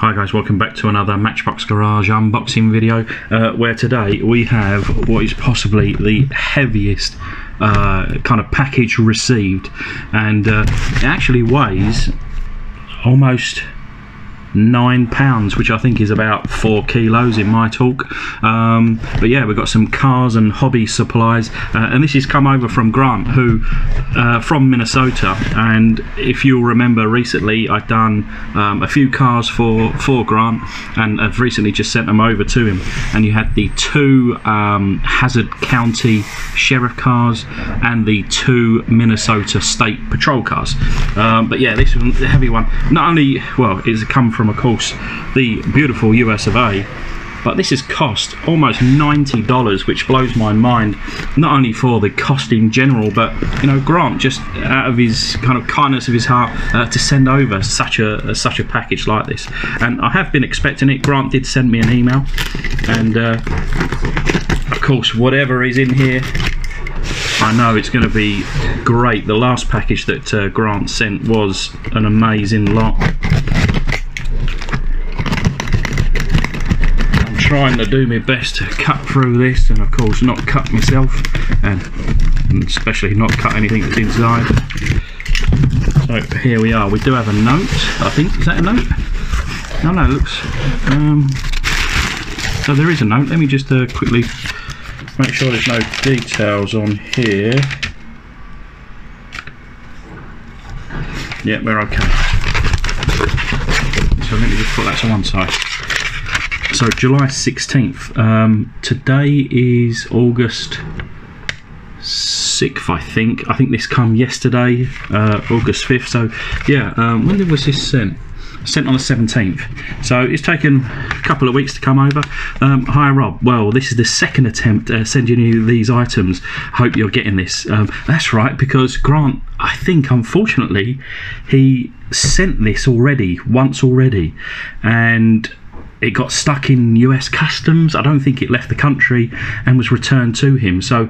Hi guys, welcome back to another Matchbox Garage unboxing video uh, where today we have what is possibly the heaviest uh, kind of package received. And uh, it actually weighs almost nine pounds which I think is about four kilos in my talk. Um, but yeah we've got some cars and hobby supplies. Uh, and this has come over from Grant who uh, from Minnesota. And if you'll remember recently I've done um, a few cars for for Grant and I've recently just sent them over to him. And you had the two um, Hazzard County Sheriff cars and the two Minnesota State Patrol cars. Um, but yeah this is the heavy one. Not only well it's come from from, of course, the beautiful US of A. But this has cost almost $90, which blows my mind, not only for the cost in general, but, you know, Grant, just out of his kind of kindness of his heart, uh, to send over such a, such a package like this. And I have been expecting it. Grant did send me an email. And, uh, of course, whatever is in here, I know it's going to be great. The last package that uh, Grant sent was an amazing lot. Trying to do my best to cut through this and of course not cut myself and, especially not cut anything that's inside. So here we are. We do have a note I think. Is that a note? No no it looks um, so there is a note. Let me just uh, quickly make sure there's no details on here. Yeah we're okay. So let me just put that to one side so July 16th. Um, today is August 6th, I think. I think this come yesterday, uh, August 5th. So yeah, um, when was this sent? Sent on the 17th. So it's taken a couple of weeks to come over. Um, hi Rob. Well, this is the second attempt uh, sending you these items. Hope you're getting this. Um, that's right, because Grant, I think, unfortunately, he sent this already once already, and it got stuck in US customs. I don't think it left the country and was returned to him. So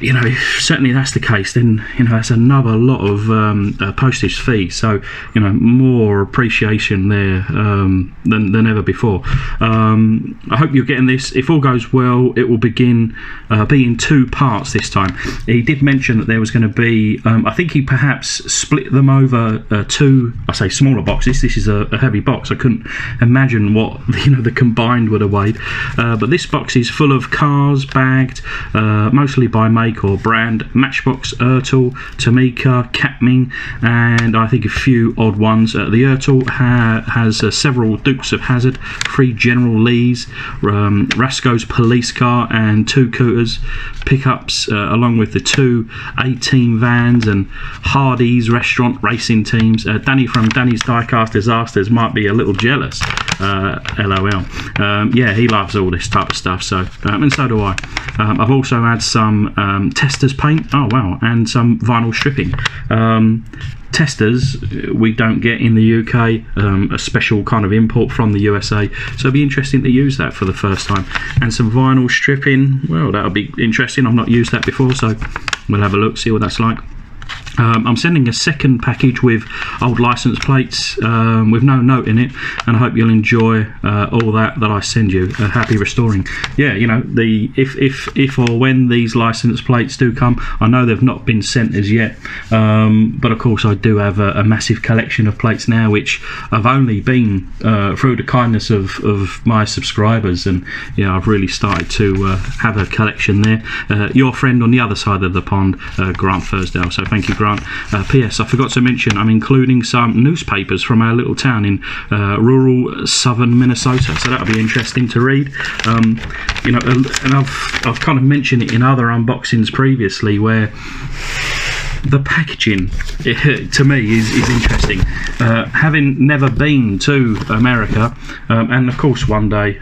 you know, if certainly that's the case, then you know that's another lot of um, uh, postage fee. So you know, more appreciation there um, than, than ever before. Um, I hope you're getting this. If all goes well, it will begin uh, be in two parts this time. He did mention that there was going to be. Um, I think he perhaps split them over uh, two. I say smaller boxes. This is a, a, heavy box. I couldn't imagine what you know the combined would have weighed. Uh, but this box is full of cars bagged, uh, mostly by make or brand, Matchbox, Ertl, Tomica, Yatming, and I think a few odd ones. Uh, the Ertl ha has uh, several Dukes of Hazzard, three General Lees, um, Rosco's police car, and two Cooters pickups, uh, along with the two A-team vans and Hardee's restaurant racing teams. Uh, Danny from Danny's Diecast Disasters might be a little jealous. Uh, LOL. Um, yeah, he loves all this type of stuff. So, um, and so do I. Um, I've also had some um, Testors paint. Oh wow, and some vinyl stripping. Um, Testors we don't get in the UK, um, a special kind of import from the USA. So it'll be interesting to use that for the first time. And some vinyl stripping. Well, that'll be interesting. I've not used that before, so we'll have a look, see what that's like. Um, I'm sending a second package with old license plates um, with no note in it, and I hope you'll enjoy uh, all that that I send you. Uh, happy restoring. Yeah, you know the if if if or when these license plates do come, I know they've not been sent as yet, um, but of course I do have a, a, massive collection of plates now, which I've only been uh, through the kindness of, of my subscribers, and yeah, you know, I've really started to uh, have a collection there. Uh, your friend on the other side of the pond, uh, Grant Thursdale. So thank you, Grant. Uh, P.S. I forgot to mention I'm including some newspapers from our little town in uh, rural southern Minnesota, so that'll be interesting to read. Um, you know, and I've I've kind of mentioned it in other unboxings previously where the packaging to me is, is interesting. Uh, having never been to America, um, and of course one day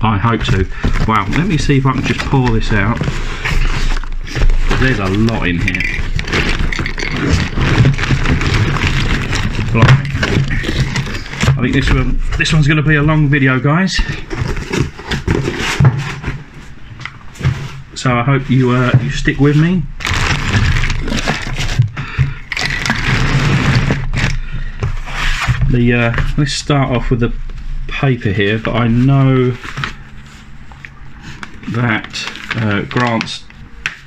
I hope to. Wow, let me see if I can just pour this out. There's a lot in here. I think this one this one's going to be a long video, guys. So I hope you uh, you stick with me. the uh, let's start off with the paper here, but I know that uh, Grant's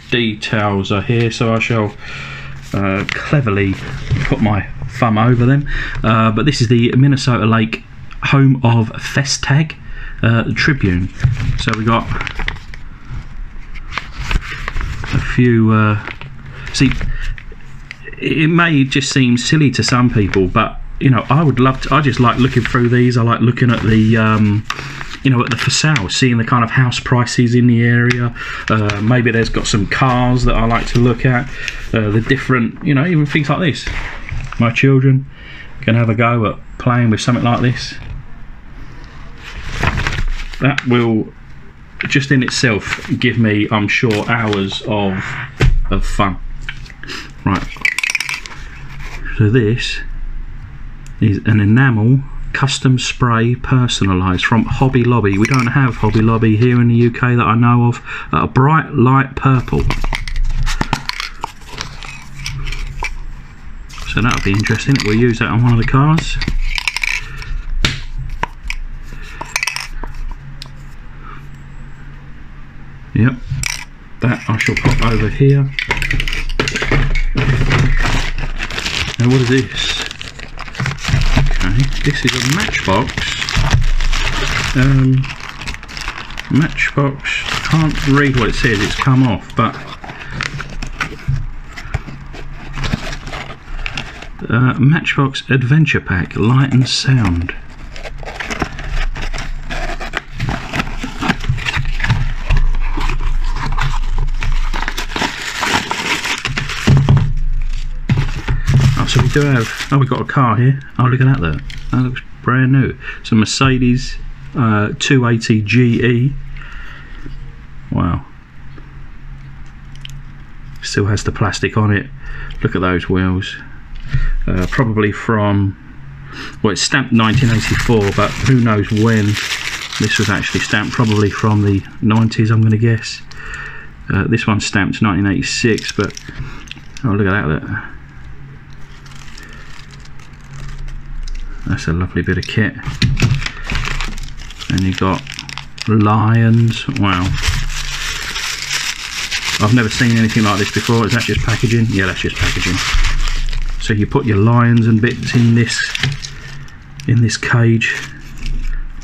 details are here, so I shall uh, cleverly put my thumb over them. Uh, but this is the Minnesota Lake home of Festag uh, Tribune. So we got a few. Uh, see, it may just seem silly to some people, but you know, I would love to. I just like looking through these. I like looking at the. Um, you know, at the for sale, seeing the kind of house prices in the area. Uh, maybe there's got some cars that I like to look at. Uh, the different, you know, even things like this. My children can have a go at playing with something like this. That will just in itself give me, I'm sure, hours of of fun. Right. So this is an enamel custom spray personalised from Hobby Lobby. We don't have Hobby Lobby here in the UK that I know of. Uh, bright light purple. So that'll be interesting. We'll use that on one of the cars. Yep, that I shall pop over here. Now what is this? Okay, this is a matchbox. Um, matchbox, can't read what it says, it's come off, but uh, Matchbox Adventure Pack, Light and Sound. Have? Oh we've got a car here. Oh look at that there that looks brand new. It's a Mercedes uh, 280 GE wow. Still has the plastic on it. Look at those wheels. Uh, probably from well it's stamped 1984 but who knows when this was actually stamped. Probably from the 90s I'm going to guess. Uh, this one's stamped 1986 but oh look at that there That's a lovely bit of kit. And you've got lions. Wow. I've never seen anything like this before. Is that just packaging? Yeah, that's just packaging. So you put your lions and bits in this in this cage.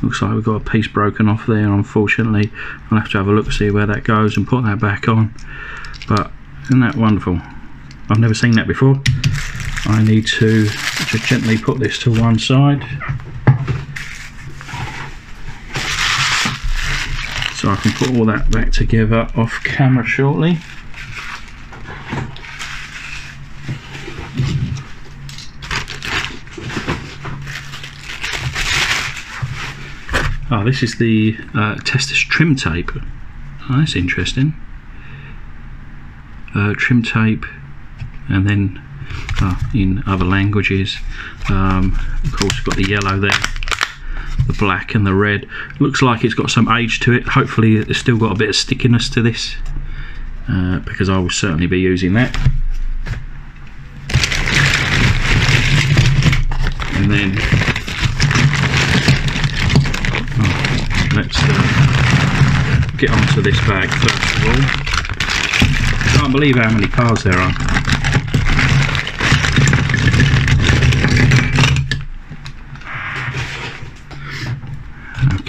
Looks like we've got a piece broken off there, unfortunately. I'll have to have a look, see where that goes and put that back on. But isn't that wonderful? I've never seen that before. I need to just gently put this to one side so I can put all that back together off camera shortly Oh, this is the uh, Testors trim tape. Oh, that's interesting. Uh, trim tape, and then uh, in other languages. Um, of course, you've got the yellow there, the black and the red. Looks like it's got some age to it. Hopefully, it's still got a bit of stickiness to this uh, because I will certainly be using that. And then oh, let's uh, get onto this bag first of all. I can't believe how many cars there are.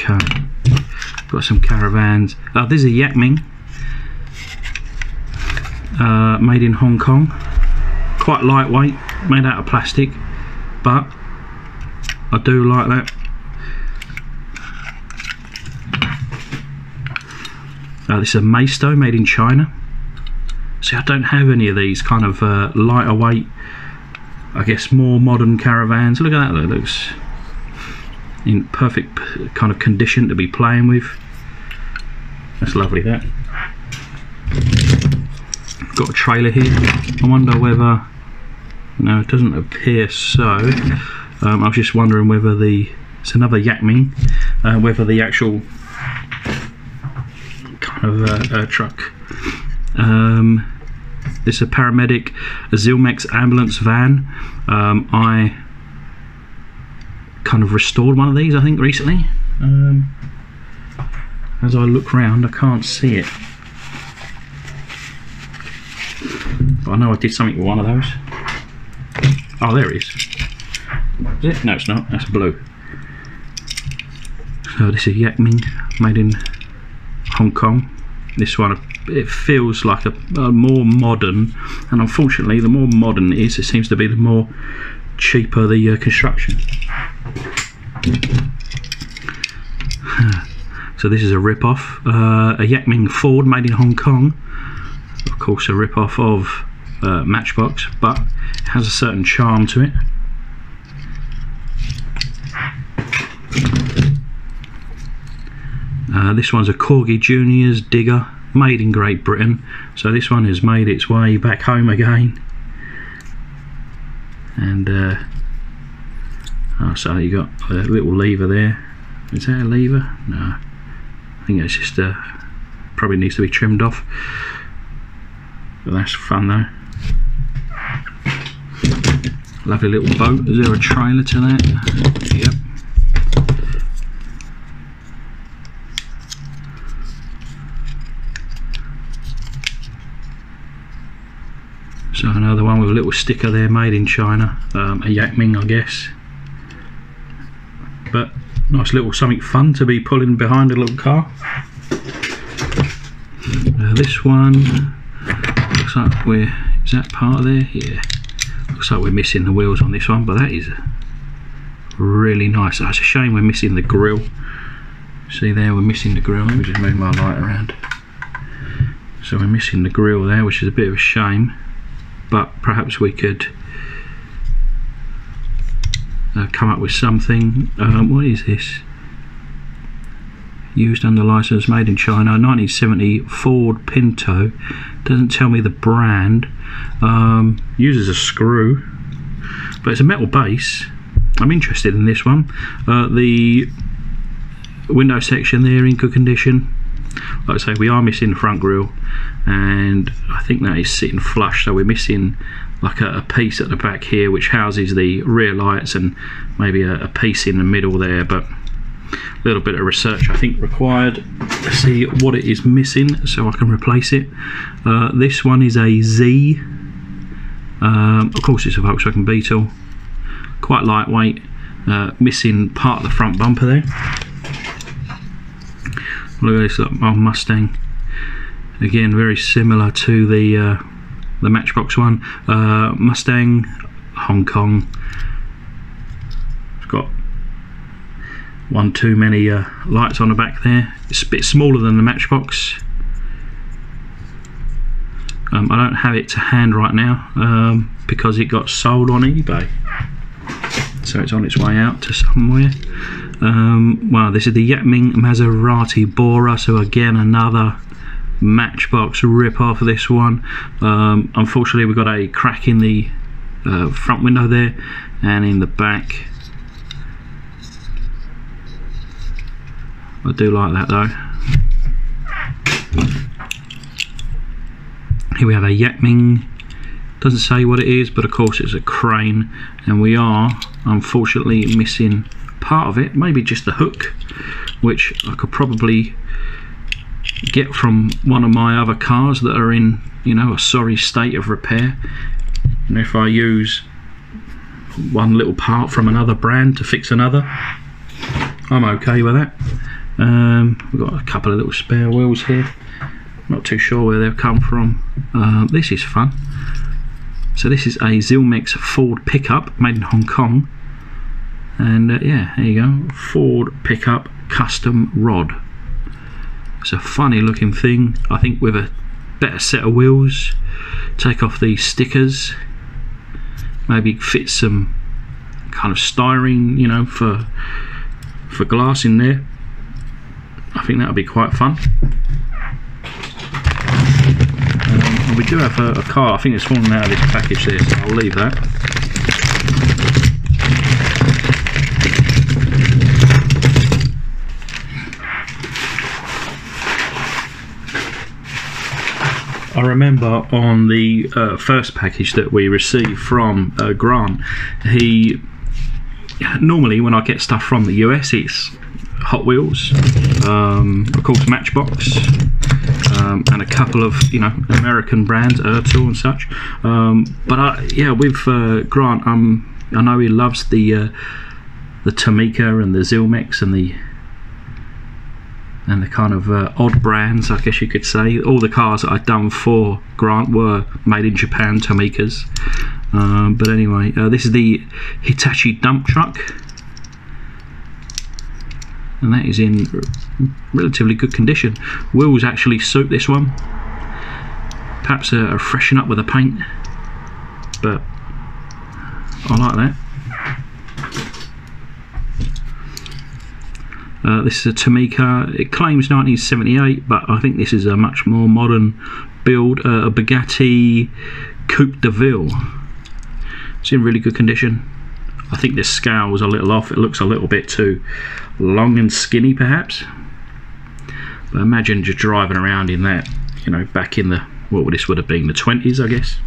Got some caravans. Uh, this is a Yatming, uh, made in Hong Kong. Quite lightweight, made out of plastic, but I do like that. Uh, this is a Maisto made in China. See, I don't have any of these kind of uh, lighter weight, I guess more modern caravans. Look at that, that looks in perfect kind of condition to be playing with. That's lovely that. Got a trailer here. I wonder whether no it doesn't appear so. Um, I was just wondering whether the it's another Yatming, uh, whether the actual kind of uh, uh, truck um, this is a paramedic a Zylmex ambulance van um, I kind of restored one of these, I think, recently. Um, as I look round, I can't see it. But I know I did something with one of those. Oh, there it is. Is it? No, it's not. That's blue. So this is Yatming, made in Hong Kong. This one, it feels like a, a more modern, and unfortunately, the more modern it is, it seems to be the more cheaper the uh, construction. So this is a rip-off, uh, a Yatming Ford made in Hong Kong. Of course, a rip-off of uh, Matchbox, but it has a certain charm to it. Uh, this one's a Corgi Juniors Digger, made in Great Britain. So this one has made its way back home again. And uh, oh, so you got a little lever there. Is that a lever? No, I think it's just uh, probably needs to be trimmed off. But that's fun though. Lovely little boat. Is there a trailer to that? Yep. So another one with a little sticker there, made in China, um, a Yatming, I guess. But nice little something fun to be pulling behind a little car. Uh, this one looks like we're is that part there? Yeah. Looks like we're missing the wheels on this one, but that is really nice. It's a shame we're missing the grill. See there, we're missing the grill. Let me just move my light around. So we're missing the grill there, which is a bit of a shame but perhaps we could uh, come up with something. Um, what is this? Used under license, made in China, 1970 Ford Pinto. Doesn't tell me the brand. Um, uses a screw, but it's a metal base. I'm interested in this one. Uh, the window section there in good condition like I say we are missing the front grille and I think that is sitting flush. So we're missing like a, a piece at the back here which houses the rear lights and maybe a, a piece in the middle there but a little bit of research I think required to see what it is missing so I can replace it. Uh, this one is a Z. Um, of course it's a Volkswagen Beetle. Quite lightweight uh, missing part of the front bumper there Look at this old Mustang. Again, very similar to the uh, the Matchbox one. Uh, Mustang, Hong Kong. It's got one too many uh, lights on the back there. It's a bit smaller than the Matchbox. Um, I don't have it to hand right now um, because it got sold on eBay. So it's on its way out to somewhere. Um, this is the Yatming Maserati Bora, so again another Matchbox rip-off of this one. Um, unfortunately, we've got a crack in the uh, front window there, and in the back. I do like that though. Here we have a Yatming. Doesn't say what it is, but of course it's a crane, and we are unfortunately missing part of it, maybe just the hook, which I could probably get from one of my other cars that are in, you know, a sorry state of repair. And if I use one little part from another brand to fix another, I'm okay with that. Um, we've got a couple of little spare wheels here. Not too sure where they've come from. Uh, this is fun. So this is a Zylmex Ford pickup made in Hong Kong and uh, yeah there you go. Ford pickup custom rod. It's a funny looking thing I think with a better set of wheels. Take off these stickers. Maybe fit some kind of styrene you know for for glass in there. I think that would be quite fun. Um, we do have a, a car. I think it's fallen out of this package there so I'll leave that I remember on the uh, first package that we received from uh, Grant, he normally when I get stuff from the US, it's Hot Wheels, um, of course Matchbox, um, and a couple of you know American brands, Ertl and such. Um, but I, yeah, with uh, Grant, um, I know he loves the uh, the Tomica and the Zylmex and the and the kind of uh, odd brands, I guess you could say. All the cars that I'd done for Grant were made in Japan, Tomikas. Um, but anyway, uh, this is the Hitachi dump truck. And that is in relatively good condition. Wheels actually suit this one. Perhaps a, a freshen up with the paint. But I like that. Uh, this is a Tomica. It claims 1978, but I think this is a much more modern build. Uh, a Bugatti Coupe de Ville. It's in really good condition. I think this scale was a little off. It looks a little bit too long and skinny, perhaps. But imagine just driving around in that, you know, back in the what would this would have been the 20s, I guess.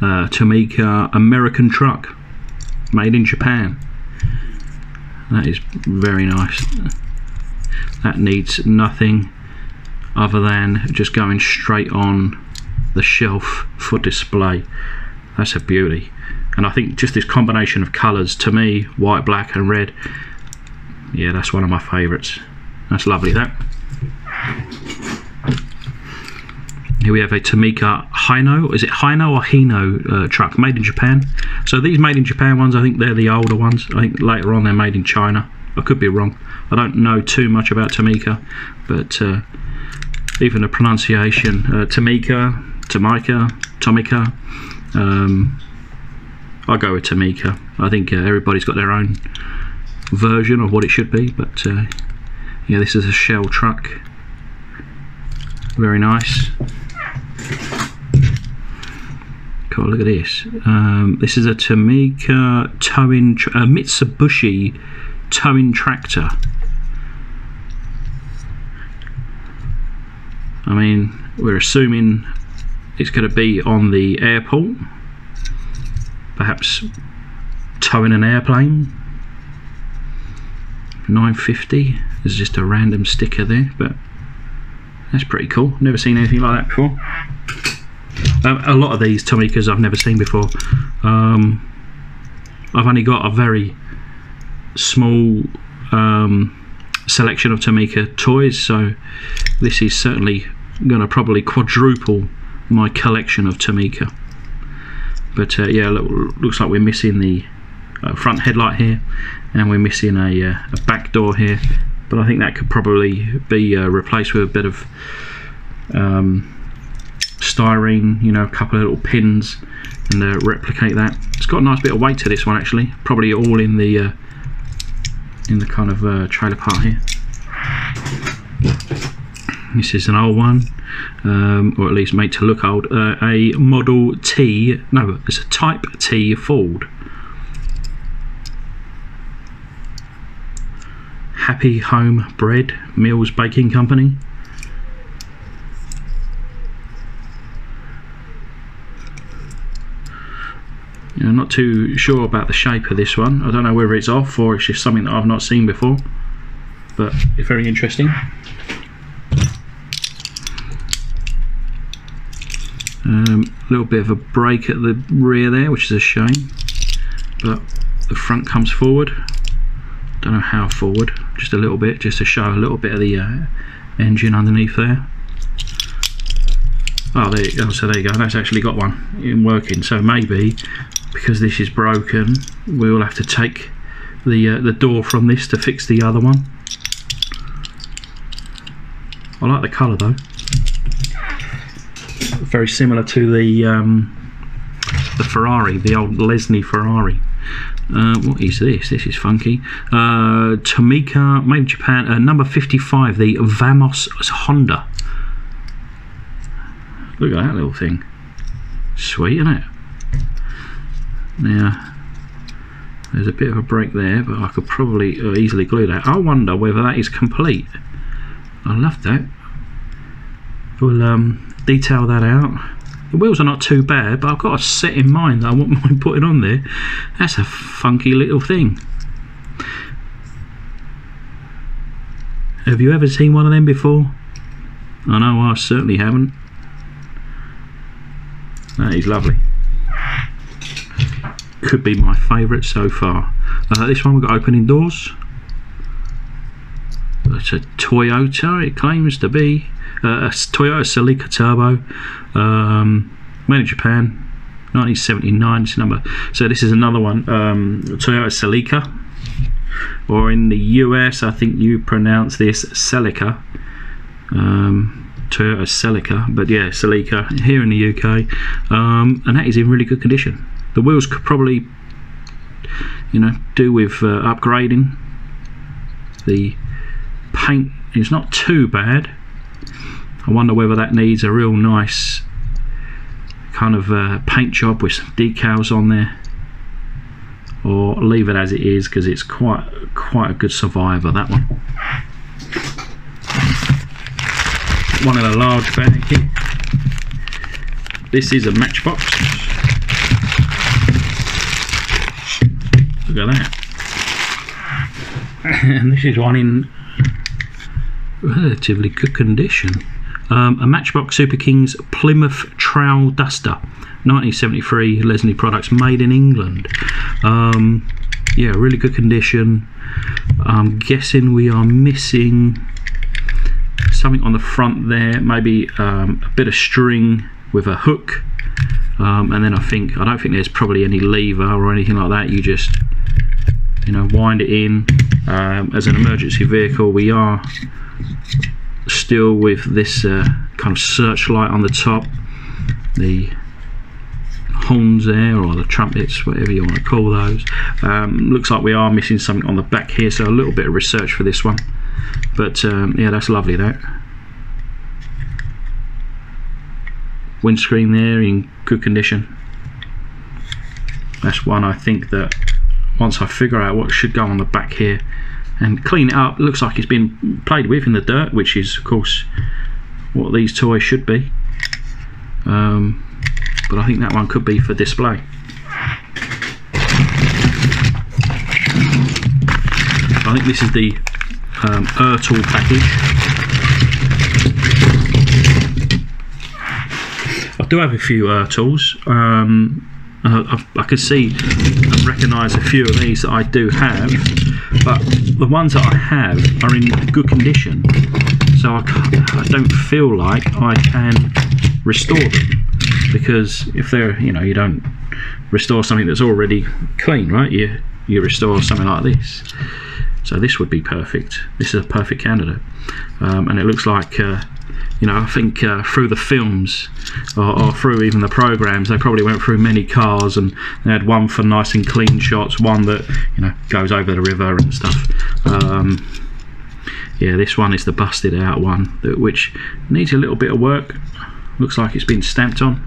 Uh, Tomica American truck made in Japan. That is very nice. That needs nothing other than just going straight on the shelf for display. That's a beauty. And I think just this combination of colours, to me, white, black and red, yeah, that's one of my favourites. That's lovely, that. Here we have a Tamika Hino. Is it Hino or Hino uh, truck? Made in Japan. So these made in Japan ones, I think they're the older ones. I think later on they're made in China. I could be wrong. I don't know too much about Tamika, but uh, even the pronunciation, uh, Tamika, Tamika, Tomica. Um, I'll go with Tamika. I think uh, everybody's got their own version of what it should be, but uh, yeah, this is a shell truck. Very nice. Cool, look at this. Um, this is a Tamika towing, a Mitsubishi towing tractor. I mean, we're assuming it's going to be on the airport, perhaps towing an airplane. 950 is just a random sticker there, but that's pretty cool. Never seen anything like that before. Um, a lot of these Tomicas I've never seen before. Um, I've only got a very small um, selection of Tomica toys, so this is certainly going to probably quadruple my collection of Tomica. But uh, yeah, look, looks like we're missing the uh, front headlight here, and we're missing a, uh, a back door here. But I think that could probably be uh, replaced with a bit of um, styrene, you know, a couple of little pins, and uh, replicate that. It's got a nice bit of weight to this one actually. Probably all in the uh, in the kind of trailer part here. This is an old one, um, or at least made to look old. Uh, a Model T, no, it's a Type T Ford. Happy Home Bread Meals Baking Company. I'm not too sure about the shape of this one. I don't know whether it's off or it's just something that I've not seen before. But it's very interesting. A um, little bit of a break at the rear there, which is a shame. But the front comes forward. Don't know how forward, just a little bit, just to show a little bit of the uh, engine underneath there. Oh, there you go. So there you go. That's actually got one in working. So maybe because this is broken, we will have to take the uh, the door from this to fix the other one. I like the colour though very similar to the um, the Ferrari, the old Lesney Ferrari. Uh, what is this? This is funky. Uh, Tomica, made in Japan, uh, number 55, the Vamos Honda. Look at that little thing. Sweet, isn't it? Now, there's a bit of a break there, but I could probably uh, easily glue that. I wonder whether that is complete. I love that. We'll um, detail that out The wheels are not too bad, but I've got a set in mind that I wouldn't mind putting on there. That's a funky little thing. Have you ever seen one of them before? I know I certainly haven't. That is lovely. Could be my favourite so far. Uh, this one we've got opening doors. It's a Toyota, it claims to be. Uh, a Toyota Celica Turbo. Um, made in Japan. 1979 this number. So this is another one. Um, Toyota Celica or in the US, I think you pronounce this Celica. Um, Toyota Celica, but yeah, Celica here in the UK, um, and that is in really good condition. The wheels could probably, you know, do with uh, upgrading. The paint is not too bad. I wonder whether that needs a real nice kind of uh, paint job with some decals on there. Or leave it as it is because it's quite quite a good survivor that one. One in a large bag here. This is a matchbox. Look at that. And this is one in relatively good condition um, a Matchbox Super Kings Plymouth Trail Duster 1973 Lesney products made in England. Um, yeah really good condition. I'm guessing we are missing something on the front there maybe um, a bit of string with a hook. Um, and then I think I don't think there's probably any lever or anything like that. You just you know wind it in. Um, as an emergency vehicle we are still with this uh, kind of searchlight on the top. The horns there or the trumpets whatever you want to call those. Um, looks like we are missing something on the back here so a little bit of research for this one. But um, yeah that's lovely that. Windscreen there in good condition. That's one I think that once I figure out what should go on the back here and clean it up. It looks like it's been played with in the dirt, which is of course what these toys should be. Um, but I think that one could be for display. I think this is the um, Ertl package. I do have a few Ertls. Um, uh, I, I can see and recognise a few of these that I do have, but the ones that I have are in good condition, so I, I don't feel like I can restore them because if they're you know you don't restore something that's already clean, right? You you restore something like this. So this would be perfect. This is a perfect candidate, um, and it looks like uh, you know, I think uh, through the films or, or, through even the programs, they probably went through many cars and they had one for nice and clean shots, one that you know goes over the river and stuff. Um, yeah, this one is the busted out one, that, which needs a little bit of work. Looks like it's been stamped on.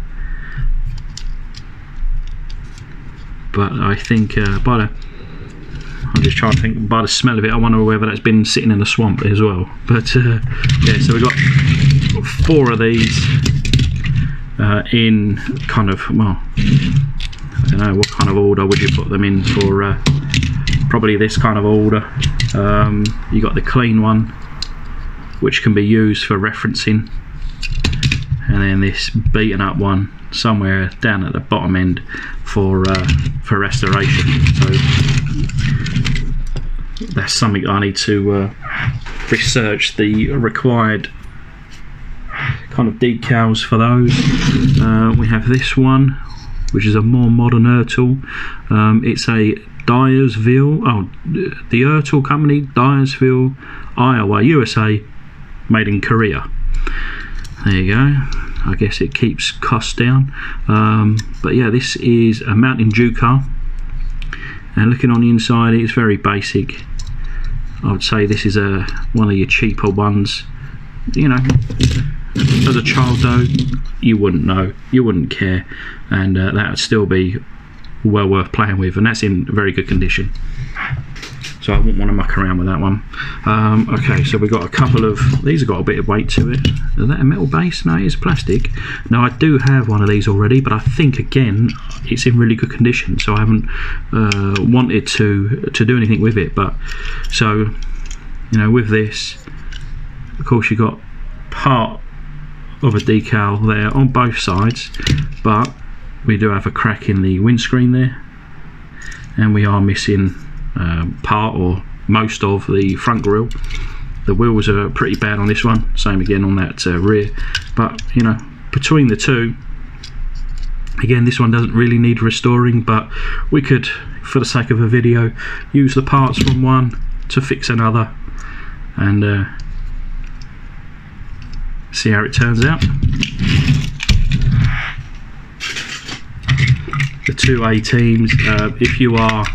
But I think uh, by the I'm just trying to think by the smell of it I wonder whether that's been sitting in the swamp as well but uh, yeah so we've got four of these uh, in kind of well I don't know what kind of order would you put them in for uh, probably this kind of order? Um, you got the clean one which can be used for referencing and then this beaten up one somewhere down at the bottom end for uh, for restoration. So that's something I need to uh, research the required kind of decals for those. Uh, we have this one, which is a more modern Ertl. Um, it's a Dyersville, oh, the Ertl company, Dyersville, Iowa, USA, made in Korea. There you go. I guess it keeps costs down. Um, but yeah, this is a Mountain Dew car. And looking on the inside, it's very basic. I would say this is a one of your cheaper ones. You know, as a child though, you wouldn't know, you wouldn't care, and uh, that would still be well worth playing with, and that's in very good condition. so I wouldn't want to muck around with that one. Um, okay, so we've got a couple of these have got a bit of weight to it. Is that a metal base? No, it's plastic. Now I do have one of these already, but I think again it's in really good condition, so I haven't uh, wanted to to do anything with it. But so you know, with this, of course, you've got part of a decal there on both sides, but we do have a crack in the windscreen there, and we are missing um, part or most of the front grille. The wheels are pretty bad on this one, same again on that uh, rear, but you know, between the two, again, this one doesn't really need restoring, but we could, for the sake of a video, use the parts from one to fix another and uh, see how it turns out. The two A teams, uh, if you are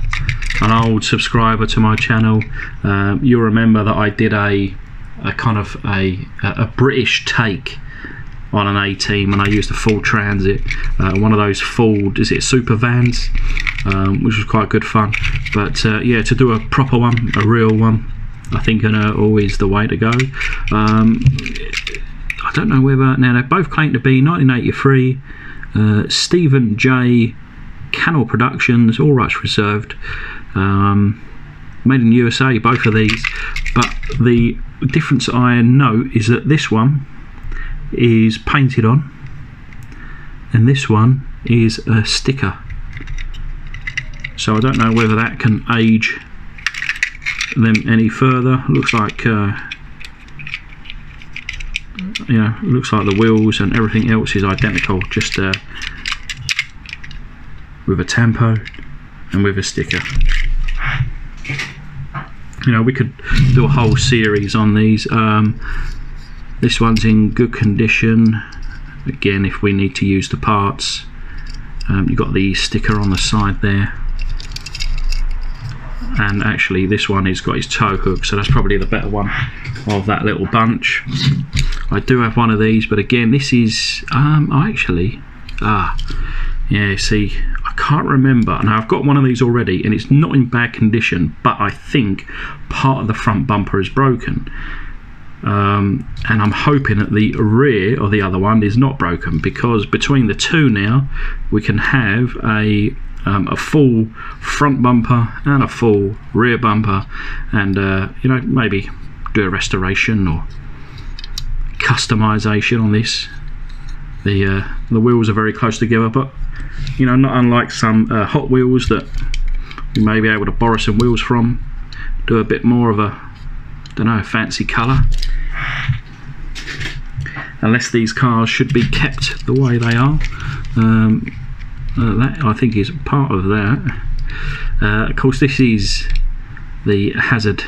an old subscriber to my channel, um, you'll remember that I did a, a kind of a, a British take on an A team and I used a full transit, uh, one of those Ford, is it super vans, um, which was quite good fun. But uh, yeah, to do a proper one, a real one, I think are always the way to go. Um, I don't know whether now they both claim to be 1983. Uh, Stephen J. Cannell Productions, all rights reserved. Um, made in USA, both of these. But the difference I note is that this one is painted on, and this one is a sticker. So I don't know whether that can age them any further. Looks like uh, you know, looks like the wheels and everything else is identical, just uh, with a tempo and with a sticker. You know, we could do a whole series on these. Um, this one's in good condition. Again, if we need to use the parts, um, you've got the sticker on the side there and actually this one has got his toe hook so that's probably the better one of that little bunch I do have one of these but again this is um, actually ah yeah see I can't remember. Now I've got one of these already and it's not in bad condition but I think part of the front bumper is broken. Um, and I'm hoping that the rear of the other one is not broken because between the two now we can have a um, a full front bumper and a full rear bumper and uh, you know maybe do a restoration or customization on this. The uh, the wheels are very close together but you know not unlike some uh, Hot Wheels that you may be able to borrow some wheels from do a bit more of a don't know fancy color unless these cars should be kept the way they are. Um, uh, that I think is part of that. Uh, of course, this is the Hazzard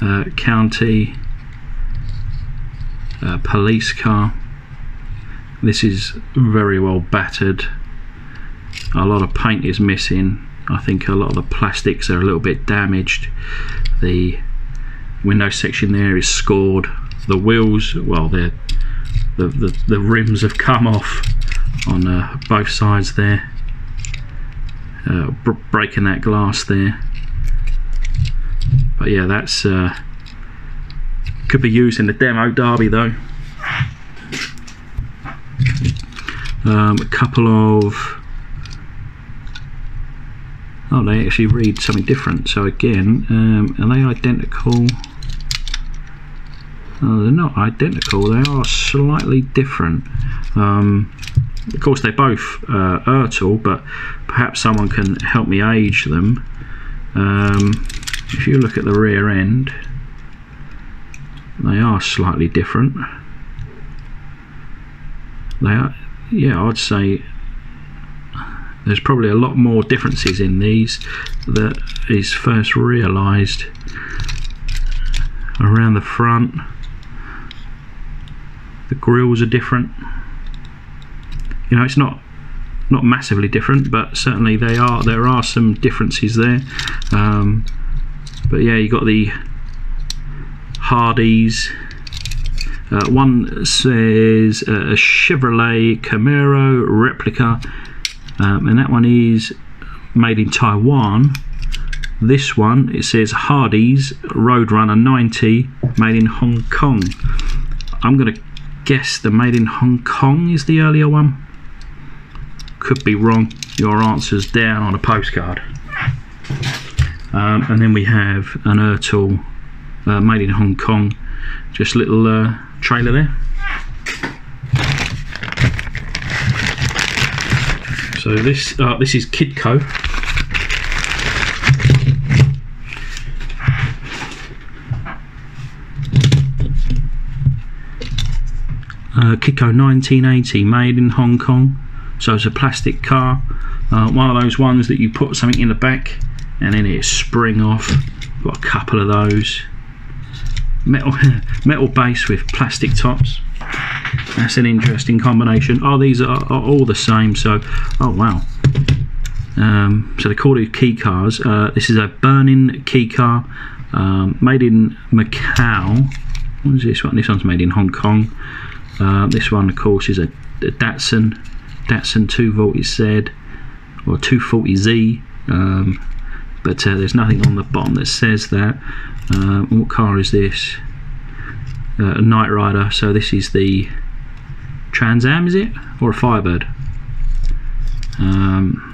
uh, County uh, police car. This is very well battered. A lot of paint is missing. I think a lot of the plastics are a little bit damaged. The window section there is scored. The wheels, well, the, the, the rims have come off on uh, both sides there uh, breaking that glass there but yeah that's uh, could be used in the demo derby though. Um, a couple of oh they actually read something different. So again um, are they identical? They're not identical. They are slightly different. Um, of course they're both uh, Ertl but perhaps someone can help me age them. Um, if you look at the rear end they are slightly different. They are yeah I'd say there's probably a lot more differences in these that is first realized around the front. The grills are different. You know it's not not massively different but certainly they are there are some differences there. Um, but yeah you got the Hardee's uh, one says uh, a Chevrolet Camaro replica um, and that one is made in Taiwan This one, it says Hardee's Roadrunner 90, made in Hong Kong. I'm going to guess the made in Hong Kong is the earlier one. Could be wrong. Your answer's down on a postcard. Um, and then we have an Ertl uh, made in Hong Kong. Just a little uh, trailer there. So this uh, this is Kidco. Uh, Kidco 1980, made in Hong Kong. So it's a plastic car, uh, one of those ones that you put something in the back and then it spring off. Got a couple of those. Metal metal base with plastic tops. That's an interesting combination. Oh, these are, are all the same. So, oh wow. Um, so they call it key cars. Uh, this is a burning key car, um, made in Macau. What is this one? This one's made in Hong Kong. Uh, this one, of course, is a, a Datsun. Datsun 2 volt, said, or 240Z. Um, but uh, there's nothing on the bottom that says that. Um, what car is this? Uh, a Knight Rider. So this is the Trans Am, is it, or a Firebird? Um,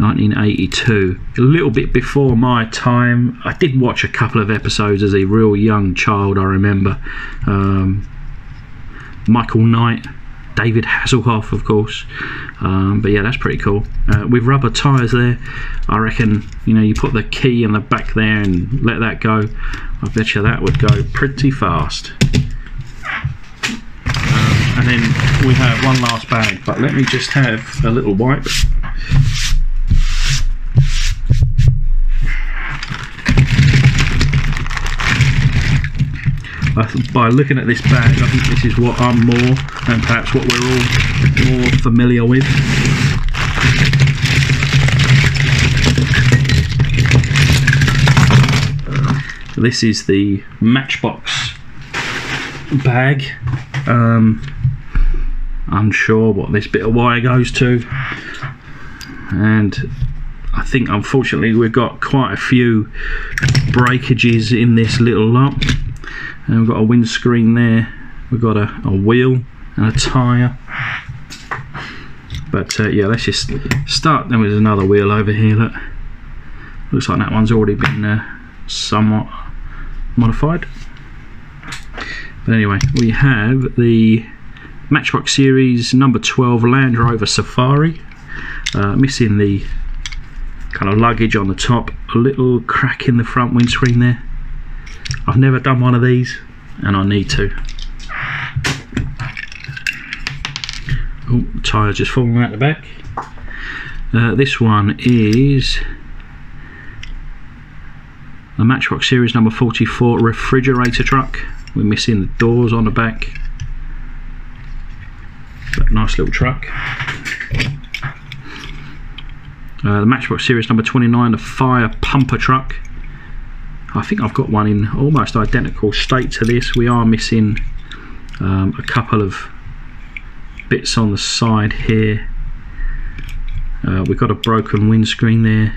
1982, a little bit before my time. I did watch a couple of episodes as a real young child. I remember um, Michael Knight, David Hasselhoff, of course. Um, but yeah, that's pretty cool. Uh, with rubber tyres there, I reckon you know you put the key in the back there and let that go. I bet you that would go pretty fast. Um, and then we have one last bag, but let me just have a little wipe. by looking at this bag, I think this is what I'm more, and perhaps what we're all more familiar with. This is the Matchbox bag. Um, unsure what this bit of wire goes to, and I think unfortunately we've got quite a few breakages in this little lot and we've got a windscreen there. We've got a, a wheel and a tyre. But uh, yeah let's just start then with another wheel over here look. Looks like that one's already been uh, somewhat modified. But anyway we have the Matchbox Series number 12 Land Rover Safari. Uh, missing the kind of luggage on the top a little crack in the front windscreen there I've never done one of these and I need to. Oh, tyre just falling out the back. Uh, this one is a Matchbox Series number 44 refrigerator truck. We're missing the doors on the back. But nice little truck. Uh, the Matchbox Series number 29, the fire pumper truck. I think I've got one in almost identical state to this. We are missing um, a couple of bits on the side here. Uh, we've got a broken windscreen there.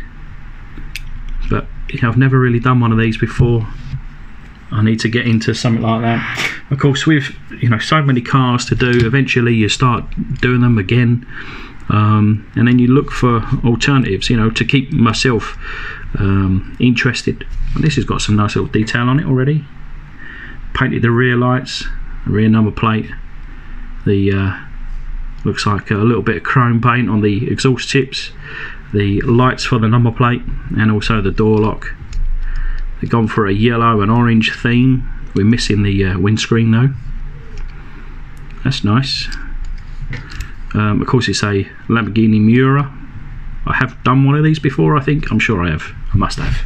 But you know, I've never really done one of these before. I need to get into something like that. Of course, with you know so many cars to do, eventually you start doing them again, um, and then you look for alternatives. You know, to keep myself um, interested. And this has got some nice little detail on it already. Painted the rear lights, the rear number plate. The uh, looks like a little bit of chrome paint on the exhaust tips. The lights for the number plate and also the door lock. They've gone for a yellow and orange theme. We're missing the uh, windscreen though. That's nice. Um, of course, it's a Lamborghini Miura I have done one of these before, I think. I'm sure I have. I must have.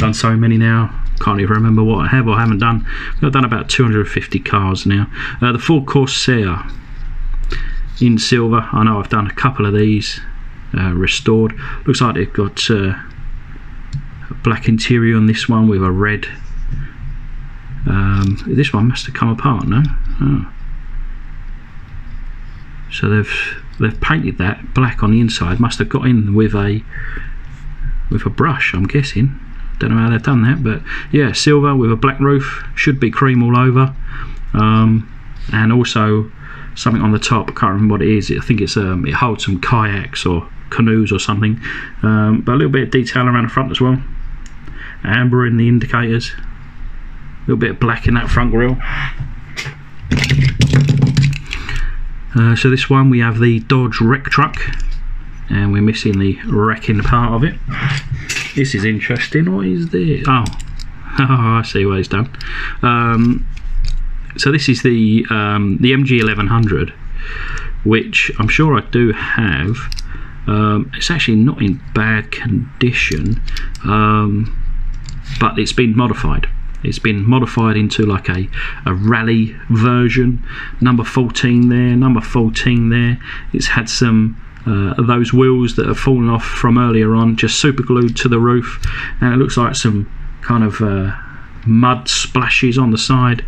Done so many now. Can't even remember what I have or haven't done. I've done about 250 cars now. Uh, the Ford Corsair in silver. I know I've done a couple of these uh, restored. Looks like they've got uh, a black interior on this one with a red. Um, this one must have come apart, no? Oh. So they've they've painted that black on the inside. Must have got in with a with a brush I'm guessing. Don't know how they've done that but yeah silver with a black roof. Should be cream all over. Um, and also something on the top I can't remember what it is. I think it's um, it holds some kayaks or canoes or something. Um, but a little bit of detail around the front as well. Amber in the indicators. A little bit of black in that front grille uh, so this one we have the Dodge wreck truck and we're missing the wrecking part of it. This is interesting. What is this? Oh. Oh I see what he's done. Um, so this is the um, the MG 1100 which I'm sure I do have. Um, it's actually not in bad condition um, but it's been modified it's been modified into like a, a rally version. Number 14 there number 14 there. It's had some uh, those wheels that have fallen off from earlier on just super glued to the roof. And it looks like some kind of uh, mud splashes on the side.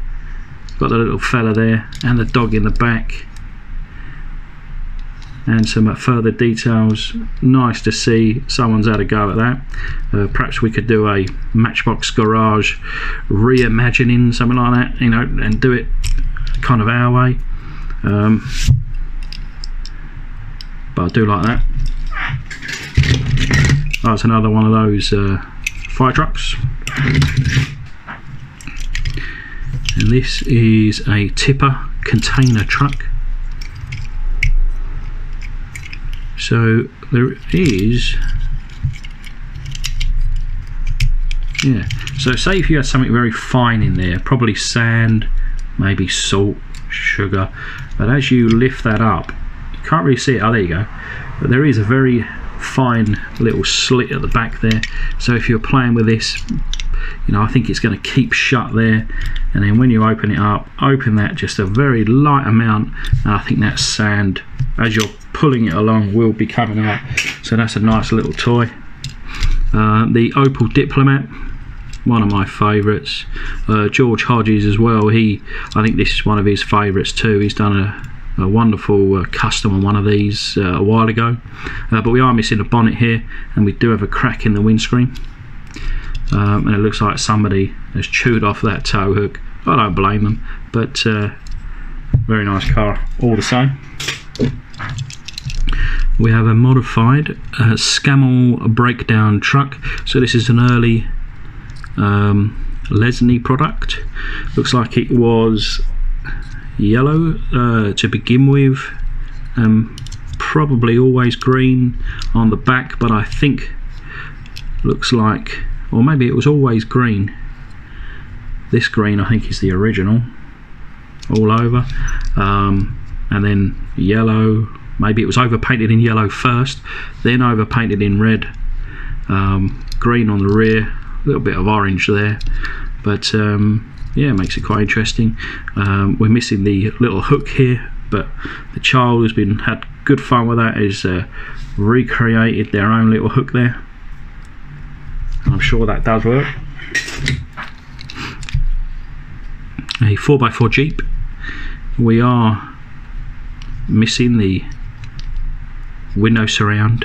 Got the little fella there and the dog in the back and some uh, further details. Nice to see someone's had a go at that. Uh, perhaps we could do a matchbox garage reimagining something like that you know and do it kind of our way. Um, but I do like that. That's another one of those uh, fire trucks. And this is a tipper container truck so there is yeah. So say if you had something very fine in there probably sand maybe salt sugar but as you lift that up you can't really see it. Oh there you go. But there is a very fine little slit at the back there. So if you're playing with this you know I think it's going to keep shut there. And then when you open it up open that just a very light amount and I think that sand as you're pulling it along will be coming out. So that's a nice little toy. Uh, the Opel Diplomat one of my favourites uh, George Hodges as well he I think this is one of his favourites too. He's done a, a wonderful uh, custom on one of these uh, a while ago. Uh, but we are missing a bonnet here and we do have a crack in the windscreen um, and it looks like somebody has chewed off that tow hook. I don't blame them but uh, very nice car all the same. We have a modified uh, Scammell breakdown truck. So this is an early um, Lesney product. Looks like it was yellow uh, to begin with um, probably always green on the back but I think looks like or maybe it was always green. This green I think is the original. All over. Um, and then yellow. Maybe it was overpainted in yellow first then overpainted in red. Um, green on the rear a little bit of orange there. But um, yeah makes it quite interesting. Um, we're missing the little hook here but the child has been had good fun with that has uh, recreated their own little hook there I'm sure that does work. A 4x4 Jeep. We are missing the window surround,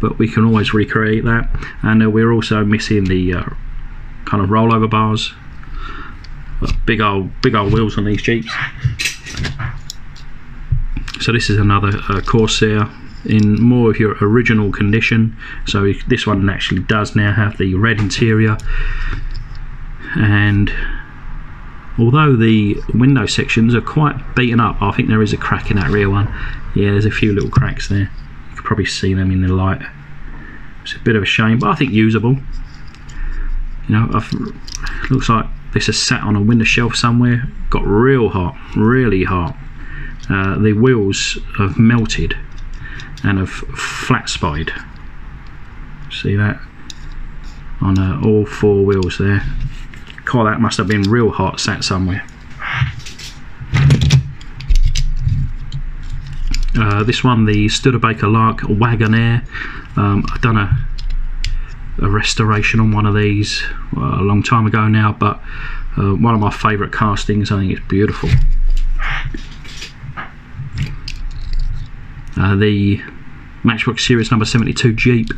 but we can always recreate that. And uh, we're also missing the uh, kind of rollover bars. Big old, big old wheels on these Jeeps. So this is another uh, Corsair in more of your original condition. So this one actually does now have the red interior. And although the window sections are quite beaten up I think there is a crack in that rear one. Yeah there's a few little cracks there. You can probably see them in the light. It's a bit of a shame but I think usable. You know I've, looks like this has sat on a window shelf somewhere. Got real hot really hot. Uh, the wheels have melted and have flat spotted see that? On uh, all four wheels there. God that must have been real hot sat somewhere. Uh, this one the Studebaker Lark Wagonaire um, I've done a, a restoration on one of these uh, a long time ago now but uh, one of my favourite castings. I think it's beautiful. Uh, the Matchbox Series number 72 Jeep.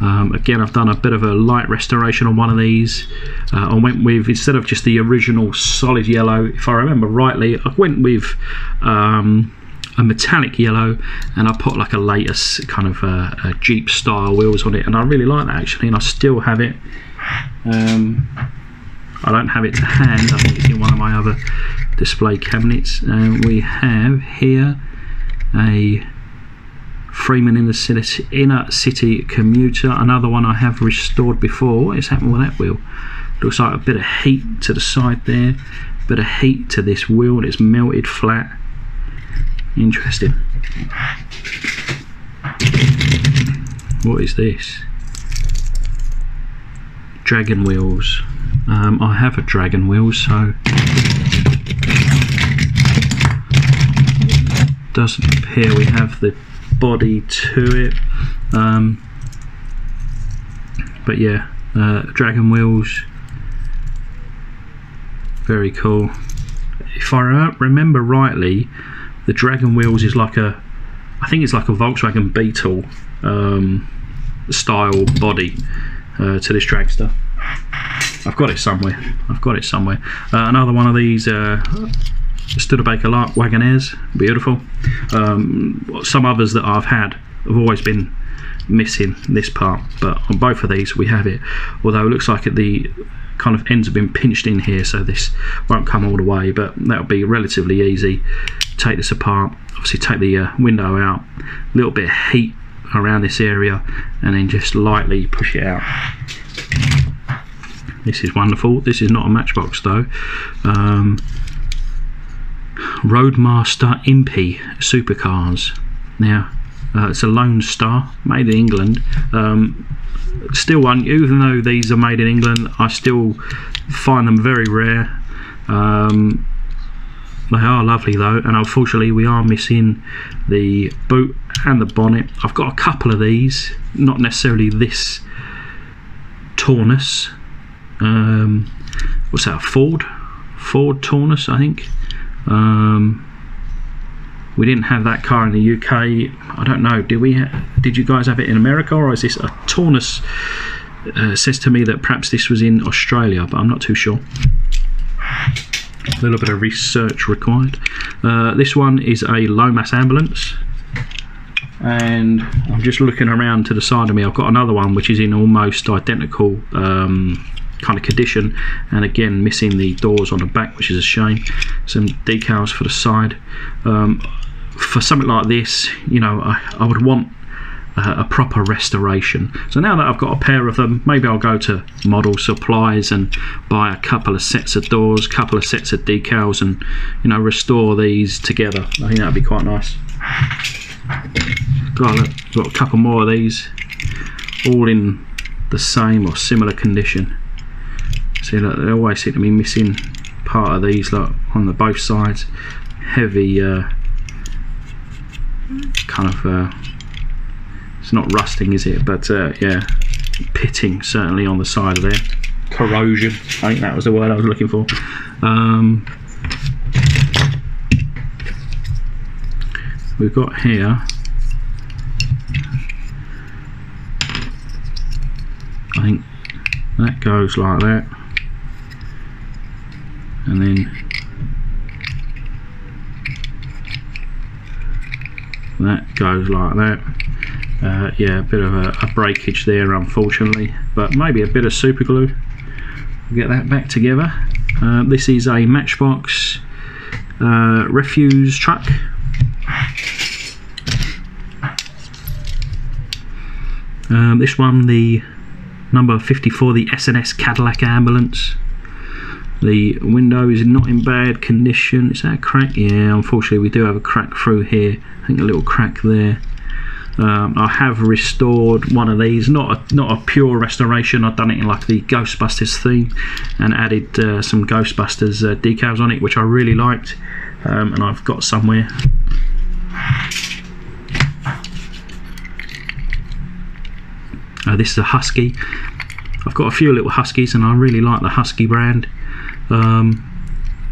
Um, again, I've done a bit of a light restoration on one of these. Uh, I went with, instead of just the original solid yellow, if I remember rightly, I went with um, a metallic yellow and I put like a latest kind of uh, a Jeep style wheels on it and I really like that actually and I still have it. Um, I don't have it to hand, I think it's in one of my other display cabinets. Uh, we have here a Freeman in the city, inner city commuter. Another one I have restored before. What is happening with that wheel? Looks like a bit of heat to the side there, bit of heat to this wheel, it's melted flat. Interesting. What is this? Dragon wheels. Um, I have a dragon wheel, so doesn't appear we have the body to it. Um, but yeah uh, dragon wheels. Very cool. If I remember rightly the dragon wheels is like a I think it's like a Volkswagen Beetle um, style body uh, to this dragster. I've got it somewhere. I've got it somewhere. Uh, another one of these uh, Studebaker Lark Wagonaires, beautiful. Um, some others that I've had have always been missing this part, but on both of these we have it. Although it looks like the kind of ends have been pinched in here, so this won't come all the way, but that'll be relatively easy. Take this apart, obviously take the uh, window out, a little bit of heat around this area, and then just lightly push it out. This is wonderful. This is not a matchbox though. Um, Roadmaster Impy supercars. Now, uh, it's a Lone Star, made in England. Um, still one, even though these are made in England, I still find them very rare. Um, they are lovely though, and unfortunately, we are missing the boot and the bonnet. I've got a couple of these, not necessarily this Taunus. Um, what's that? Ford, Ford Taunus, I think. Um, we didn't have that car in the UK. I don't know. Did we? did you guys have it in America, or is this a Taunus? Uh, says to me that perhaps this was in Australia, but I'm not too sure. A little bit of research required. Uh, this one is a Lomas ambulance, and I'm just looking around to the side of me. I've got another one which is in almost identical um, kind of condition and again missing the doors on the back which is a shame. Some decals for the side. Um, for something like this you know I, I would want a proper restoration. So now that I've got a pair of them maybe I'll go to model supplies and buy a couple of sets of doors couple of sets of decals and you know restore these together. I think that'd be quite nice. Got a, got a couple more of these all in the same or similar condition See, look, they always seem to be missing part of these, like on the both sides. Heavy, uh, kind of. Uh, it's not rusting, is it? But uh, yeah, pitting certainly on the side of there. Corrosion. I think that was the word I was looking for. Um, we've got here. I think that goes like that and then that goes like that. Uh, yeah a bit of a, a, breakage there unfortunately but maybe a bit of super glue. We'll get that back together. Uh, this is a matchbox uh, refuse truck. Um, this one the number 54 the S&S Cadillac ambulance the window is not in bad condition. Is that a crack? Yeah, unfortunately we do have a crack through here. I think a little crack there. Um, I have restored one of these, not a, not a pure restoration. I've done it in like the Ghostbusters theme and added uh, some Ghostbusters uh, decals on it, which I really liked. Um, and I've got somewhere. Uh, this is a Husky. I've got a few little Huskies and I really like the Husky brand. Um,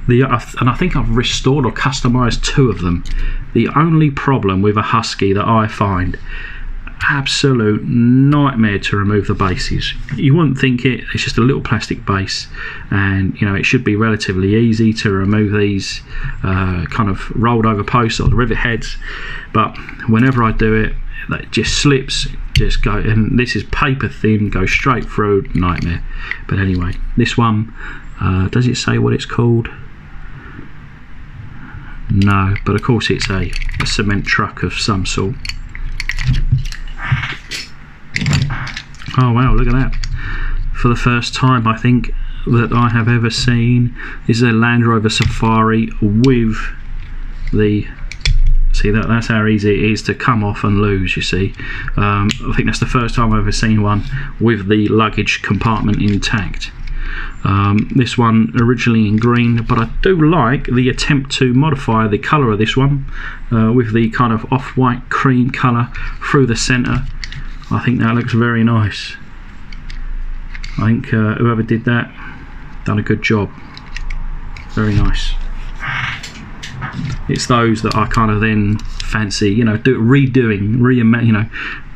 The and I think I've restored or customised two of them. The only problem with a Husky that I find absolute nightmare to remove the bases. You wouldn't think it, it's just a little plastic base, and you know it should be relatively easy to remove these uh, kind of rolled over posts or the rivet heads. But whenever I do it, it just slips, just go, and this is paper thin, go straight through, nightmare. But anyway, this one, uh, does it say what it's called? No, but of course it's a, a cement truck of some sort. Oh wow, look at that. For the first time, I think, that I have ever seen, this is a Land Rover Safari with the see that that's how easy it is to come off and lose you see um, I think that's the first time I've ever seen one with the luggage compartment intact um, this one originally in green but I do like the attempt to modify the colour of this one uh, with the kind of off-white cream colour through the centre. I think that looks very nice. I think uh, whoever did that done a good job. Very nice. It's those that I kind of then fancy you know do redoing re you know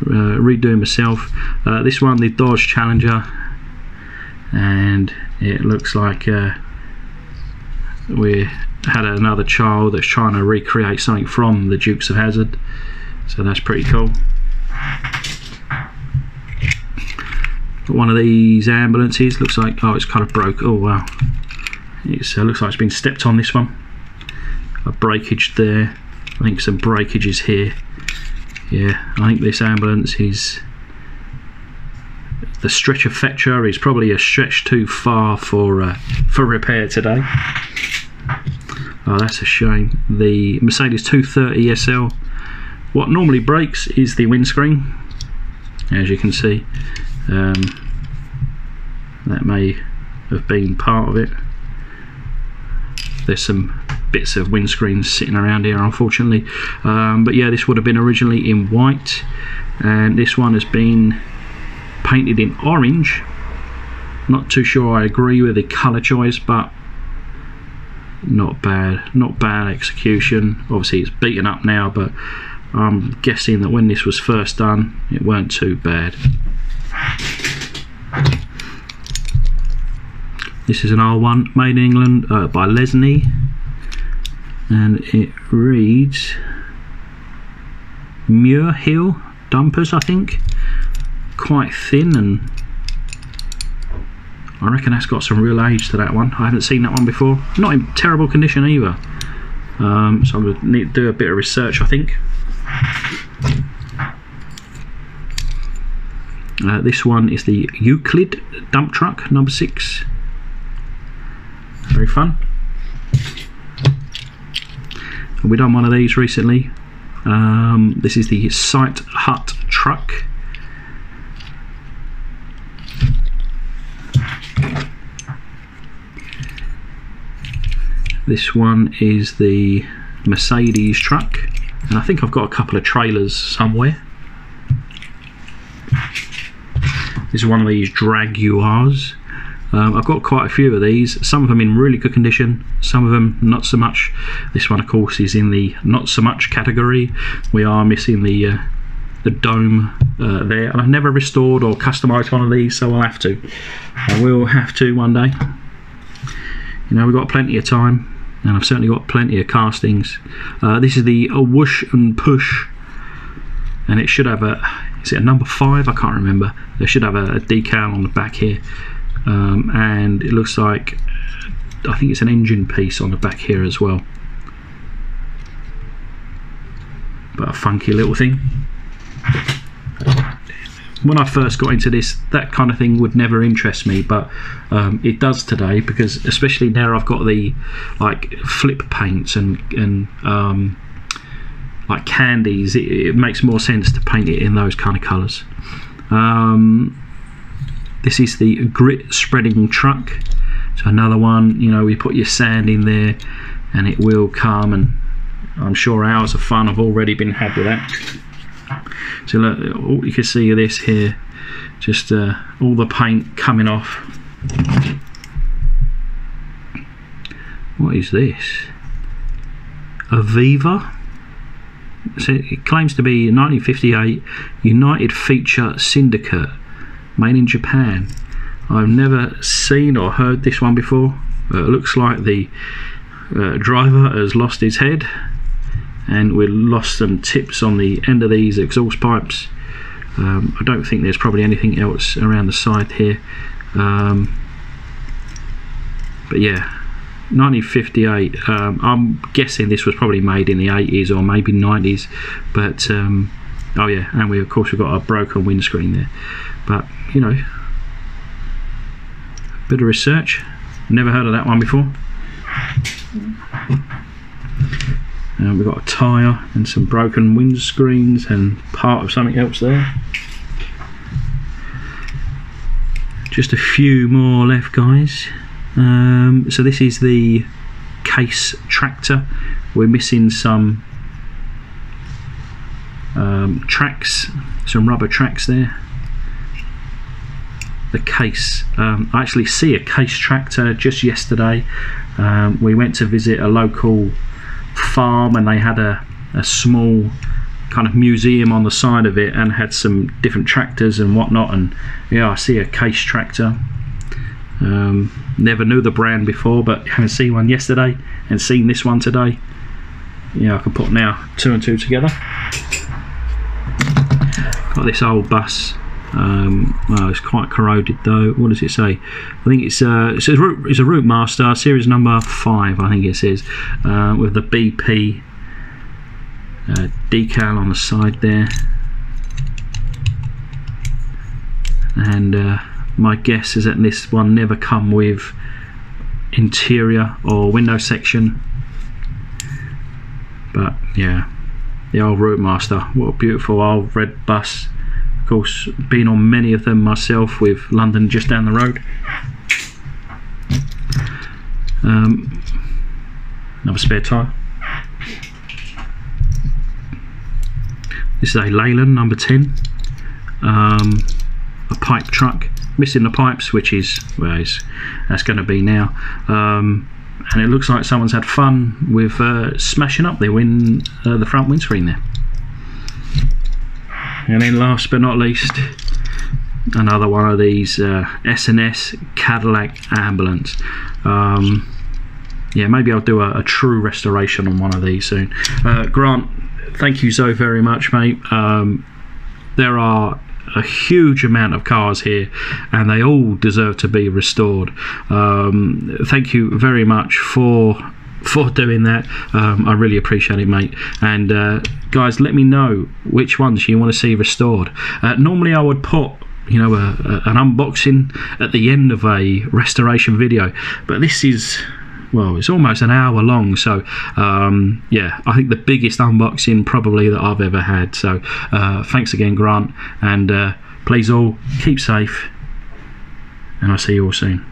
uh, redoing myself. Uh, this one the Dodge Challenger and it looks like uh, we had another child that's trying to recreate something from the Dukes of Hazzard so that's pretty cool. One of these ambulances. Looks like oh it's kind of broke. Oh wow. It uh, looks like it's been stepped on this one. A breakage there. I think some breakages here. Yeah I think this ambulance is the stretcher fetcher is probably a stretch too far for uh, for repair today. Oh that's a shame. The Mercedes 230 SL what normally breaks is the windscreen as you can see. Um, that may have been part of it. There's some bits of windscreen sitting around here unfortunately. Um, but yeah this would have been originally in white and this one has been painted in orange. Not too sure I agree with the colour choice but not bad not bad execution. Obviously it's beaten up now but I'm guessing that when this was first done it weren't too bad. This is an R1 made in England uh, by Lesney and it reads Muir Hill dumpers I think quite thin and I reckon that's got some real age to that one. I haven't seen that one before. Not in terrible condition either. Um, so I'm going to need to do a bit of research I think. Uh, this one is the Euclid dump truck number six. Very fun. We done one of these recently? Um, this is the Site Hut truck this one is the Mercedes truck and I think I've got a couple of trailers somewhere this is one of these Draguars um, I've got quite a few of these, some of them in really good condition, some of them not so much. This one of course is in the not so much category. We are missing the uh, the dome uh, there and I've never restored or customised one of these so I'll have to. I will have to one day. You know we've got plenty of time and I've certainly got plenty of castings. Uh, this is the a Whoosh and Push and it should have a is it a number five I can't remember It should have a, a decal on the back here um, and it looks like I think it's an engine piece on the back here as well but a funky little thing when I first got into this that kind of thing would never interest me but um, it does today because especially now I've got the like flip paints and and um, like candies it, it, makes more sense to paint it in those kind of colours. Um, this is the grit spreading truck. So another one you know we put your sand in there and it will come and I'm sure hours of fun. Have already been had with that so look all you can see of this here just uh, all the paint coming off What is this? Aviva? So it claims to be 1958 United Feature Syndicate, made in Japan. I've never seen or heard this one before. Uh, it looks like the uh, driver has lost his head, and we lost some tips on the end of these exhaust pipes. Um, I don't think there's probably anything else around the side here. Um, but yeah, 1958. Um, I'm guessing this was probably made in the 80s or maybe 90s. But um, oh yeah, and we of course we've got a broken windscreen there. But you know, a bit of research. Never heard of that one before. We've got a tyre and some broken windscreens and part of something else there. Just a few more left, guys. Um, so this is the case tractor. We're missing some um, tracks, some rubber tracks there. The case. Um, I actually see a case tractor just yesterday. Um, we went to visit a local farm and they had a, a small kind of museum on the side of it and had some different tractors and whatnot. And yeah I see a case tractor. Um, never knew the brand before but having seen one yesterday and seen this one today yeah I can put now two and two together. Got this old bus um, well, it's quite corroded though. What does it say? I think it's uh, route, it's a Route Master series number five. I think it says uh, with the BP uh, decal on the side there, and uh, my guess is that this one never come with interior or window section. But yeah, the old Route Master. What a beautiful old red bus of course, been on many of them myself with London just down the road. Um, another spare tyre. This is a Leyland number 10. Um, a pipe truck. Missing the pipes, which is, well, that's going to be now. Um, and it looks like someone's had fun with uh, smashing up the, win, uh, the front windscreen there. And then last but not least, another one of these uh, S&S Cadillac ambulance. Um, yeah, maybe I'll do a, a, true restoration on one of these soon. Uh, Grant, thank you so very much, mate. Um, there are a huge amount of cars here and they all deserve to be restored. Um, thank you very much for for doing that. Um, I really appreciate it, mate. And uh, guys, let me know which ones you want to see restored. Uh, normally, I would put you know a, a, an unboxing at the end of a restoration video, but this is well, it's almost an hour long. So, um, yeah, I think the biggest unboxing probably that I've ever had. So, uh, thanks again, Grant, and uh, please all keep safe, and I'll see you all soon.